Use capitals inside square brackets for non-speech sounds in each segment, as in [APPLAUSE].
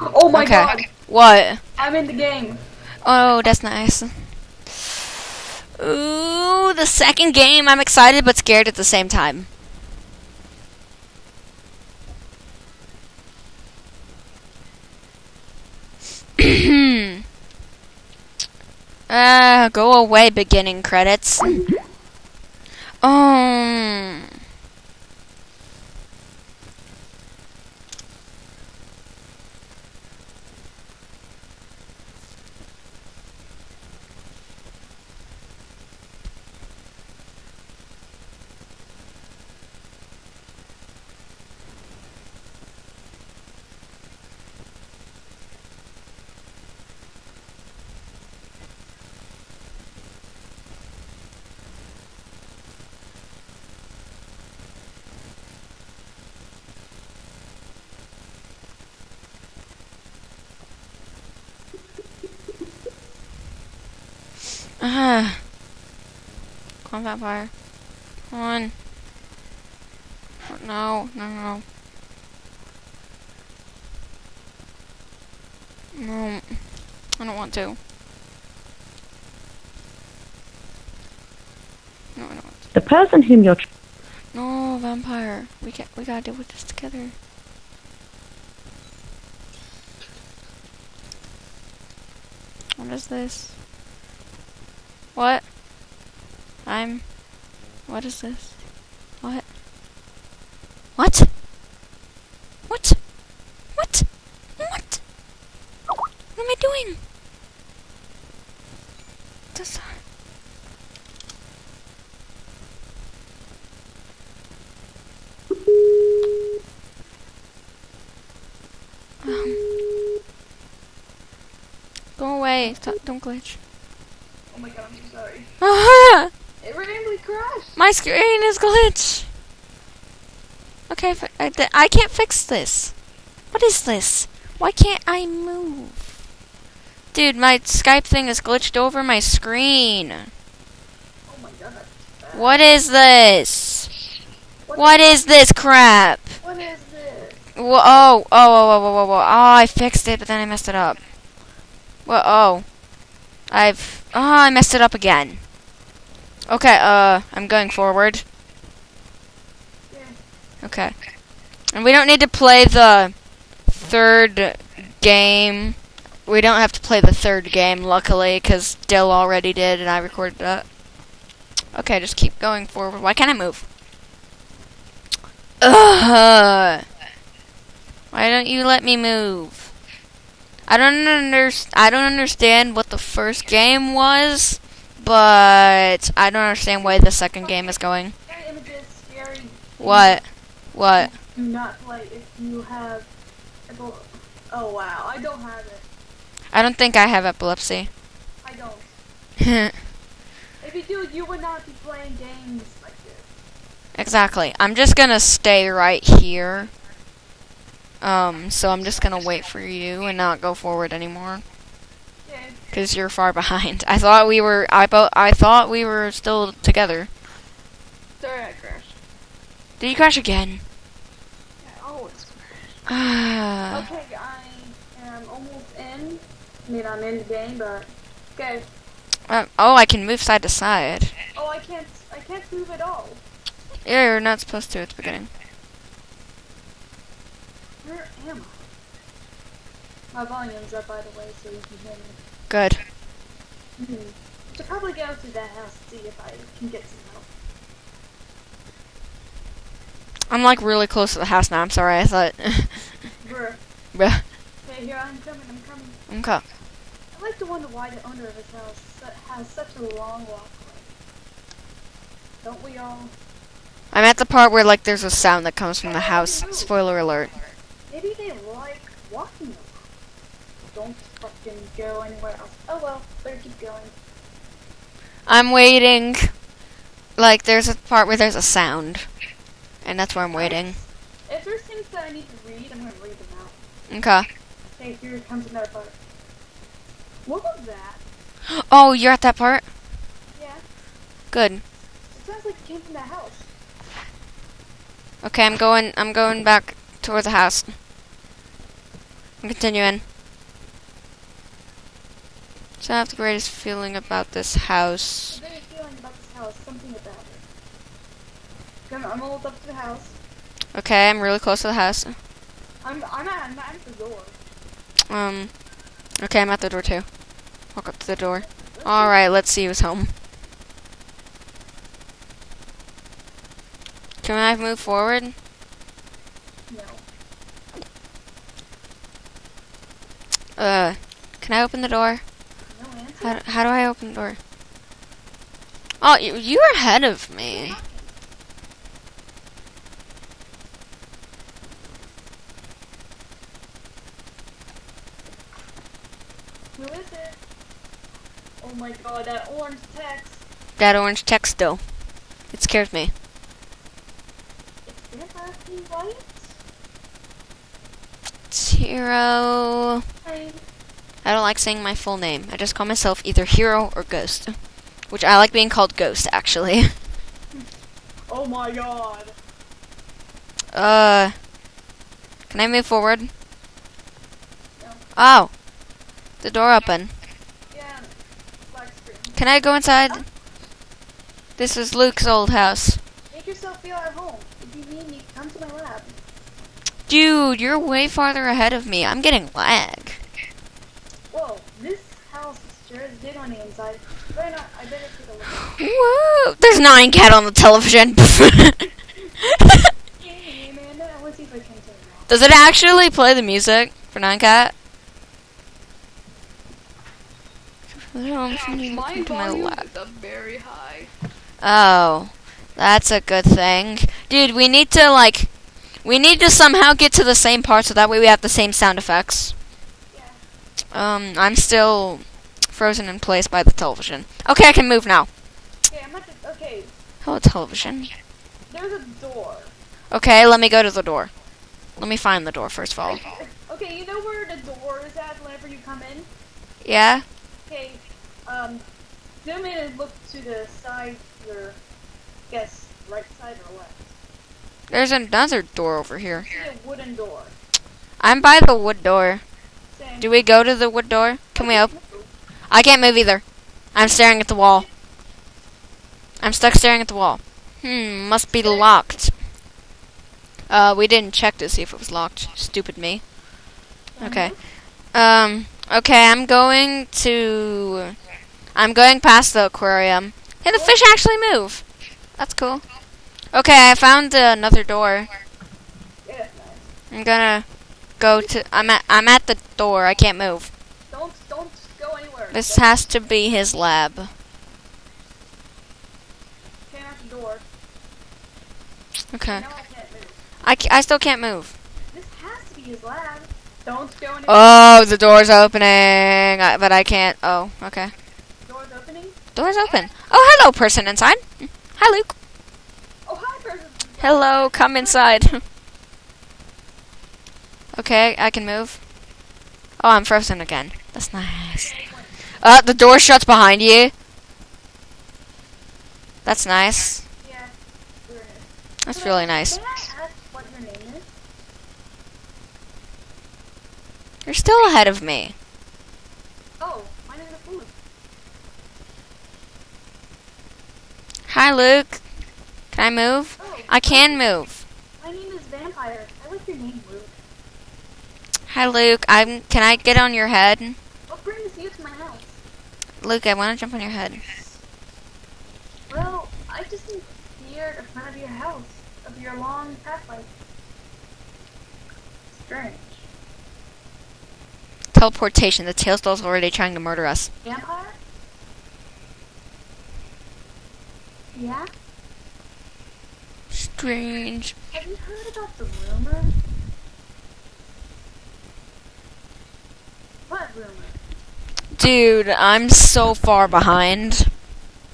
Oh my Okay. god, What? I'm in the game. Oh, that's nice. Ooh, the second game. I'm excited but scared at the same time. [CLEARS THROAT] uh, go away, beginning credits. Um. Ah. Come on, vampire. Come on. No, no, no. No. I don't want to. No, I don't want to. The person whom you're No, vampire. We can we gotta deal with this together. What is this? What? I'm. What is this? What? What? What? What? What? What am I doing? This. Um. Go away. Stop, don't glitch. Oh my god, I'm so sorry. Ah! [LAUGHS] It randomly crashed. My screen is glitch. Okay, I, I can't fix this. What is this? Why can't I move? Dude, my Skype thing is glitched over my screen. Oh my god. What is this? What, What is this crap? what is this? Whoa, oh, oh, oh, oh, oh, oh, oh, I fixed it, but then I messed it up. Well, oh. I've, oh, I messed it up again. Okay, uh, I'm going forward. Okay. And we don't need to play the third game. We don't have to play the third game, luckily, because Dill already did and I recorded that. Okay, just keep going forward. Why can't I move? Ugh. Why don't you let me move? I don't under I don't understand what the first game was, but I don't understand why the second game is going. Scary images, scary. What? What? Do not play if you have. Oh wow, I don't have it. I don't think I have epilepsy. I don't. [LAUGHS] If you do, you would not be playing games like this. Exactly. I'm just gonna stay right here. Um, so I'm just gonna wait for you and not go forward anymore. Cause you're far [LAUGHS] behind. I thought we were. I bo- I thought we were still together. Sorry, I crashed. Did you crash again? Oh, it's Ah. Okay, I am almost in. I mean, I'm in the game, but okay. Uh, oh, I can move side to side. Oh, I can't. I can't move at all. Yeah, you're not supposed to at the beginning. Where am I? My volume's up, by the way, so you can hear me. Good. Mm-hmm. Should probably go to that house to see if I can get some help. I'm like really close to the house now. I'm sorry. I thought. [LAUGHS] Bruh. Bruh. Okay, here I'm coming. I'm coming. Okay. I like to wonder why the owner of his house has such a long walkway. Don't we all? I'm at the part where like there's a sound that comes from the house. Spoiler alert. Maybe they like walking around. Don't fucking go anywhere else. Oh well, better keep going. I'm waiting. Like there's a part where there's a sound, and that's where I'm waiting. If there's things that I need to read, I'm gonna read them out. Okay. Okay, here comes another part. What was that? Oh, you're at that part. Yeah, Good. it sounds like it came from that house. Okay, I'm going. I'm going back toward the house. I'm continuing. So I have the greatest feeling about this house. You feeling about this house? Something about it. Come, I'm almost up to the house. Okay, I'm really close to the house. I'm, I'm at, I'm at the door. Um, okay, I'm at the door too. Walk up to the door. Alright, let's see who's home. Can I move forward? No. Uh, can I open the door? No. How, how do I open the door? Oh, you, you're ahead of me. Who is it? Oh my god, that orange text. That orange text though. It scares me. It's Vampire White? It's Hero. I don't like saying my full name. I just call myself either Hero or Ghost. Which I like being called Ghost, actually. [LAUGHS] Oh my god. Uh, can I move forward? No. Oh, the door open. Yeah. Can I go inside? This is Luke's old house. Make yourself feel at home. If you need me, come to my lab. Dude, you're way farther ahead of me. I'm getting lag. Whoa, this house is sure is big on the inside. Better not, I better take a look. Whoa! There's Nyan Cat on the television. [LAUGHS] Hey, Amanda, I want to see if I can turn it off. Does it actually play the music for Nyan Cat? [LAUGHS] My volume lap. is up very high. Oh, that's a good thing. Dude, we need to, like, we need to somehow get to the same part so that way we have the same sound effects. Yeah. Um, I'm still frozen in place by the television. Okay, I can move now. Okay, I'm at the, okay, Hello, television. there's a door. Okay, let me go to the door. Let me find the door first of all. [LAUGHS] Okay, you know where the door is at whenever you come in? Yeah? Okay, um, zoom in and look to the side, your, guess, right side or left. There's another door over here. A wooden door. I'm by the wood door. Same. Do we go to the wood door? Can we open? I can't move either. I'm staring at the wall. I'm stuck staring at the wall. Hmm, must be locked. Uh, we didn't check to see if it was locked. Stupid me. Okay. Um, okay, I'm going to... I'm going past the aquarium. Hey, the fish actually move. That's cool. Okay, I found uh, another door. I'm gonna go to... I'm at, I'm at the door. I can't move. Don't, don't go anywhere. This has to be his lab. Okay, I'm at the door. Okay. Now I. I, still can't move. This has to be his lab. Don't go anywhere. Oh, the door's opening, I, but I can't. Oh, okay. Door's opening. Door's open. Oh, hello, person inside. Hi, Luke. Oh, hi, person. Hello, come inside. [LAUGHS] okay, I can move. Oh, I'm frozen again. That's nice. Uh, the door shuts behind you. That's nice. Yeah. We're in it. That's really nice. Can I ask what your name is? You're still ahead of me. Oh, my name is Luke. Hi, Luke. Can I move? Oh, I can move. My name is Vampire. I like your name, Luke. Hi, Luke. I'm. Can I get on your head? What brings you to my house? Luke, I want to jump on your head. Well, I just am scared of front of your house, of your long pathway. Strange. Teleportation. The Tails Doll's already trying to murder us. Vampire? Yeah? Strange. Have you heard about the rumor? What rumor? Dude, I'm so far behind.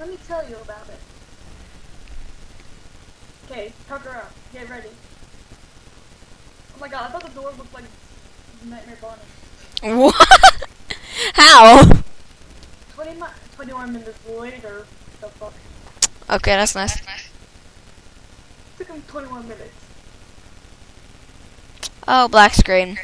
Let me tell you about it. Okay, pucker up. Get ready. Oh my god, I thought the door looked like Nightmare Bonnie. What? [LAUGHS] How? 20 mi- 21 minutes later, the fuck. Okay, that's nice. It Took him 21 minutes. Oh, black screen.